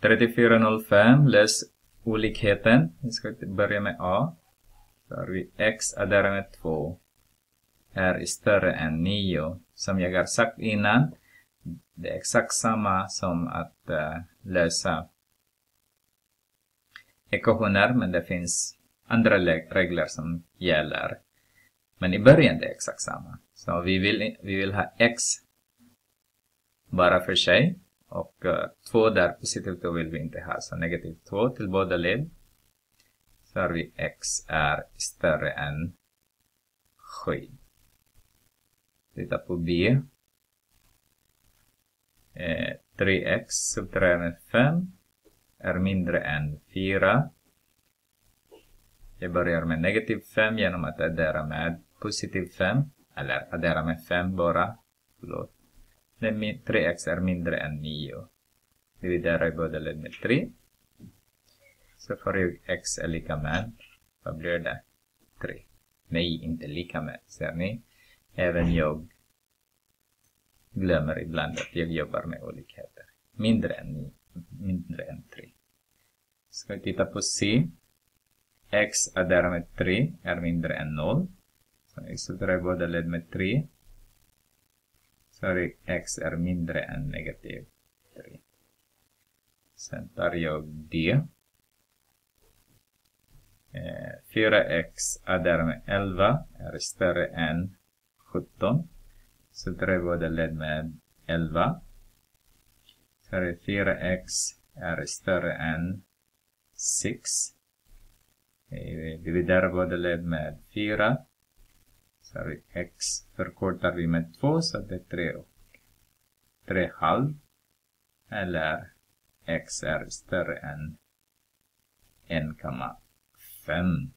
3405, läs olikheten. Vi ska börja med A. Så har vi x adderat med 2 är större än 9. Som jag har sagt innan, det är exakt samma som att uh, lösa ekvationer, men det finns andra regler som gäller. Men i början det är exakt samma. Så vi vill, vi vill ha x bara för sig och uh, två 2 där positivt då vill vi inte ha. Så negativ 2 till båda led. Så har vi x är större än 7. Titta på B. Eh, 3x subtraherat med 5 är mindre än 4. Jag börjar med negativ 5 genom att addera med positiv 5. Eller addera med 5 bara. Förlåt. 3x är mindre än 9. Dividerar i båda led med 3. Så får jag x är lika med, vad blir det? 3. Nej, inte lika med, ser ni? Även jag glömmer ibland att jag jobbar med olikheter. Mindre än, mindre än 3. Ska vi titta på C. X är därmed 3 är mindre än 0. Så jag subtraherar båda led med 3. Sorry, x är mindre än negativ 3. Sen tar jag D. Eh, 4x är med 11 är större än 17. Så drar båda led med 11. Så 4x är större än 6. Eh, vi dividerar båda led med 4. Så vi x förkortar vi med 2 så det är 3 och 3 halv. Eller x är större än 1,5.